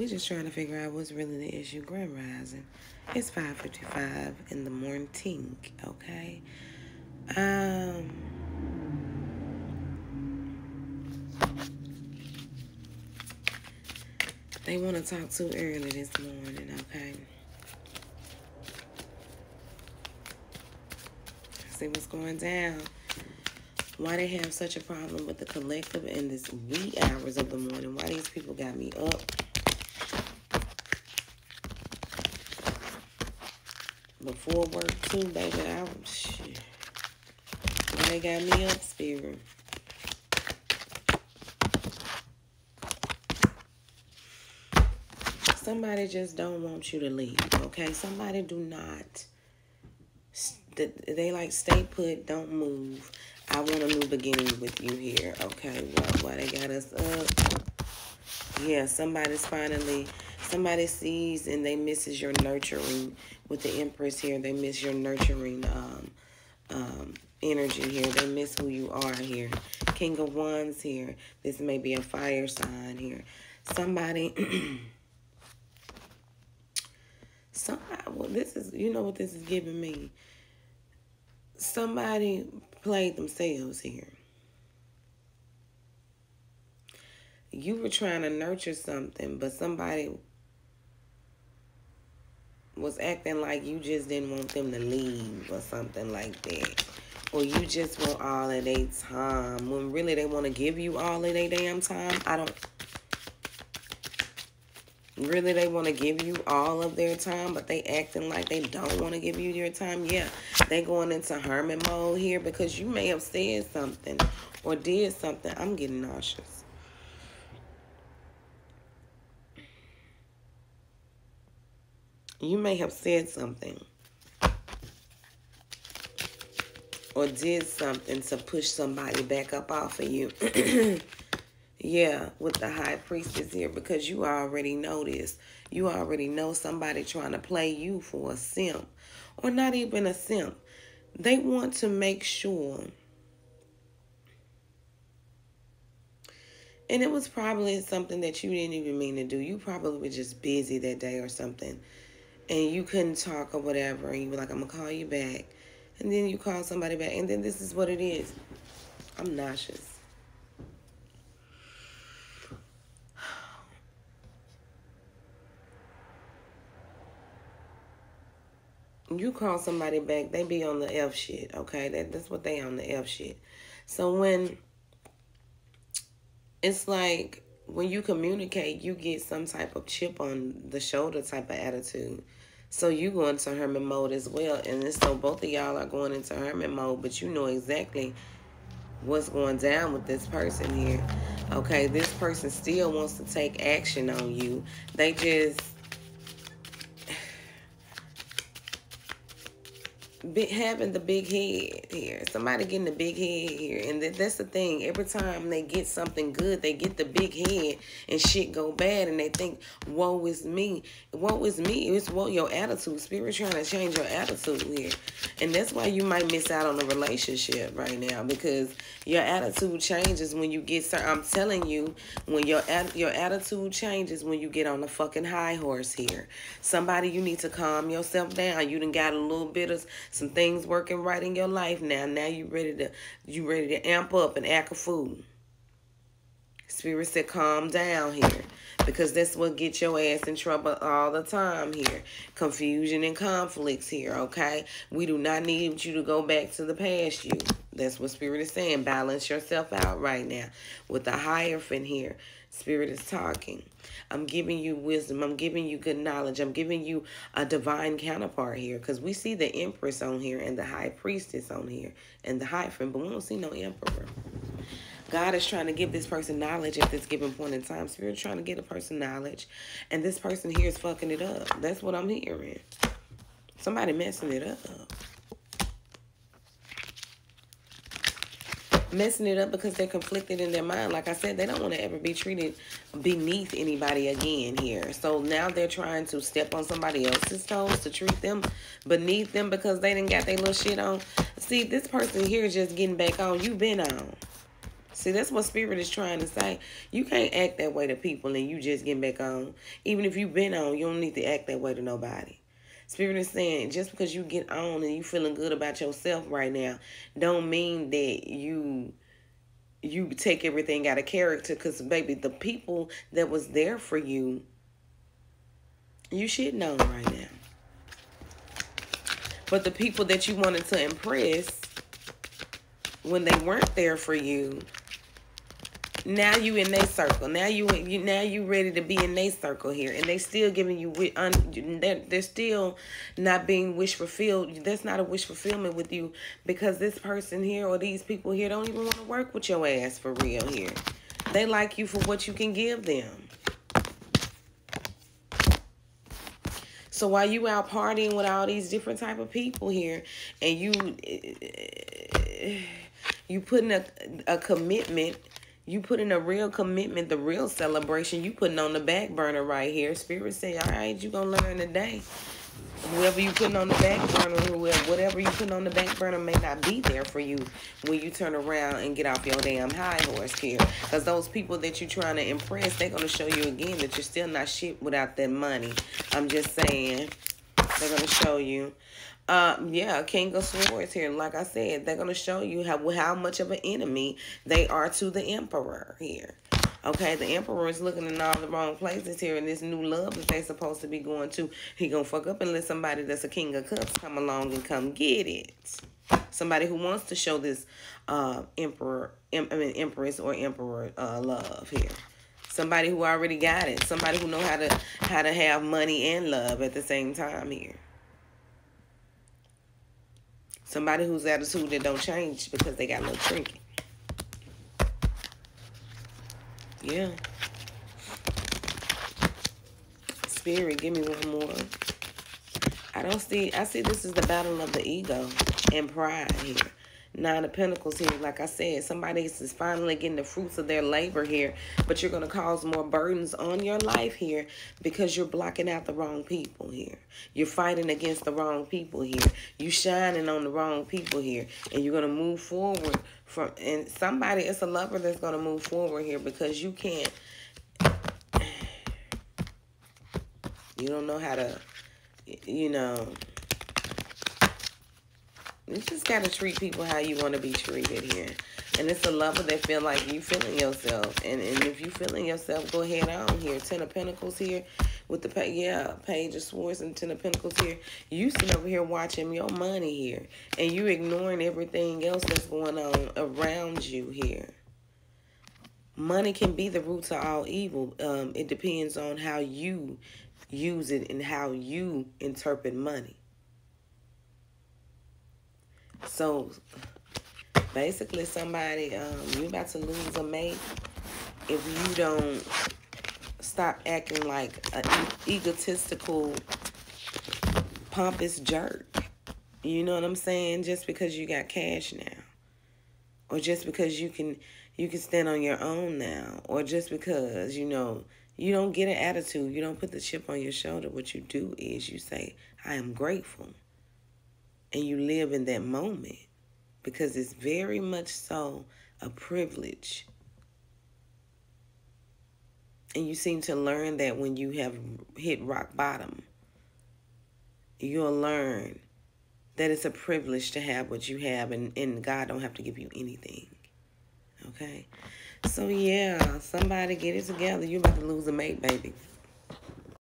we just trying to figure out what's really the issue. Grand Rising. It's 5.55 in the morning, okay? Um... They want to talk too early this morning, okay? See what's going down. Why they have such a problem with the collective in this wee hours of the morning. Why these people got me up. Before work too, baby. I, shit. Why they got me up, spirit. somebody just don't want you to leave, okay? Somebody do not. They like stay put, don't move. I want a new beginning with you here, okay? Well, why they got us up? Yeah, somebody's finally, somebody sees and they misses your nurturing with the Empress here. They miss your nurturing um, um, energy here. They miss who you are here. King of Wands here. This may be a fire sign here. Somebody... somebody, well, this is, you know what this is giving me? Somebody played themselves here. You were trying to nurture something, but somebody was acting like you just didn't want them to leave or something like that. Or you just want all of their time when really they want to give you all of their damn time. I don't really they want to give you all of their time, but they acting like they don't want to give you your time. Yeah, they going into hermit mode here because you may have said something or did something. I'm getting nauseous. You may have said something or did something to push somebody back up off of you. Yeah, with the high priestess here because you already know this. You already know somebody trying to play you for a simp or not even a simp. They want to make sure. And it was probably something that you didn't even mean to do. You probably were just busy that day or something. And you couldn't talk or whatever. And you were like, I'm to call you back. And then you call somebody back. And then this is what it is. I'm nauseous. you call somebody back, they be on the F shit, okay? That that's what they on the F shit. So when it's like when you communicate, you get some type of chip on the shoulder type of attitude. So you go into hermit mode as well. And so both of y'all are going into hermit mode, but you know exactly what's going down with this person here. Okay, this person still wants to take action on you. They just having the big head here. Somebody getting the big head here. And that, that's the thing. Every time they get something good, they get the big head and shit go bad and they think, woe is me. Woe is me. It's woe your attitude. Spirit trying to change your attitude here. And that's why you might miss out on the relationship right now because your attitude changes when you get. I'm telling you, when your your attitude changes when you get on the fucking high horse here. Somebody you need to calm yourself down. You done got a little bit of some things working right in your life now. Now you ready to you ready to amp up and act a fool. Spirit said calm down here because that's what gets your ass in trouble all the time here. Confusion and conflicts here, okay? We do not need you to go back to the past you. That's what Spirit is saying. Balance yourself out right now with the Hierophant here. Spirit is talking. I'm giving you wisdom. I'm giving you good knowledge. I'm giving you a divine counterpart here because we see the Empress on here and the High Priestess on here and the Hierophant, but we don't see no Emperor. God is trying to give this person knowledge at this given point in time. Spirit trying to get a person knowledge, and this person here is fucking it up. That's what I'm hearing. Somebody messing it up. Messing it up because they're conflicted in their mind. Like I said, they don't want to ever be treated beneath anybody again here. So now they're trying to step on somebody else's toes to treat them beneath them because they didn't got their little shit on. See, this person here is just getting back on. You've been on. See, that's what spirit is trying to say. You can't act that way to people and you just get back on. Even if you've been on, you don't need to act that way to nobody. Spirit is saying just because you get on and you feeling good about yourself right now, don't mean that you you take everything out of character. Cause baby, the people that was there for you, you should know right now. But the people that you wanted to impress when they weren't there for you, now you in their circle. Now you, you now you ready to be in their circle here, and they still giving you un, they're, they're still not being wish fulfilled. That's not a wish fulfillment with you because this person here or these people here don't even want to work with your ass for real here. They like you for what you can give them. So while you out partying with all these different type of people here, and you eh, eh, eh, you putting a a commitment you put in a real commitment, the real celebration. You putting on the back burner right here. Spirit say, all right, you going to learn today. Whoever you putting on the back burner, whoever, whatever you putting on the back burner may not be there for you when you turn around and get off your damn high horse here. Because those people that you're trying to impress, they're going to show you again that you're still not shit without that money. I'm just saying. They're going to show you. Uh, yeah, King of Swords here. Like I said, they're going to show you how, how much of an enemy they are to the Emperor here. Okay, the Emperor is looking in all the wrong places here, and this new love that they're supposed to be going to, he gonna fuck up and let somebody that's a King of Cups come along and come get it. Somebody who wants to show this uh, Emperor, em I mean Empress or Emperor uh, love here. Somebody who already got it. Somebody who know how to how to have money and love at the same time here. Somebody whose attitude that don't change because they got no trinket. Yeah. Spirit, give me one more. I don't see, I see this is the battle of the ego and pride here. Nine of Pentacles here, like I said, somebody is finally getting the fruits of their labor here, but you're going to cause more burdens on your life here because you're blocking out the wrong people here. You're fighting against the wrong people here. You shining on the wrong people here, and you're going to move forward from, and somebody, it's a lover that's going to move forward here because you can't, you don't know how to, you know, you just got to treat people how you want to be treated here. And it's a lover that feel like you feeling yourself. And, and if you feeling yourself, go ahead on here. Ten of Pentacles here with the, yeah, Page of Swords and Ten of Pentacles here. You sitting over here watching your money here. And you ignoring everything else that's going on around you here. Money can be the root to all evil. Um, it depends on how you use it and how you interpret money. So basically somebody, um, you about to lose a mate if you don't stop acting like an egotistical, pompous jerk. You know what I'm saying? Just because you got cash now. Or just because you can you can stand on your own now. Or just because, you know, you don't get an attitude. You don't put the chip on your shoulder. What you do is you say, I am grateful and you live in that moment because it's very much so a privilege. And you seem to learn that when you have hit rock bottom. You'll learn that it's a privilege to have what you have and, and God don't have to give you anything. Okay? So yeah, somebody get it together. You're about to lose a mate, baby.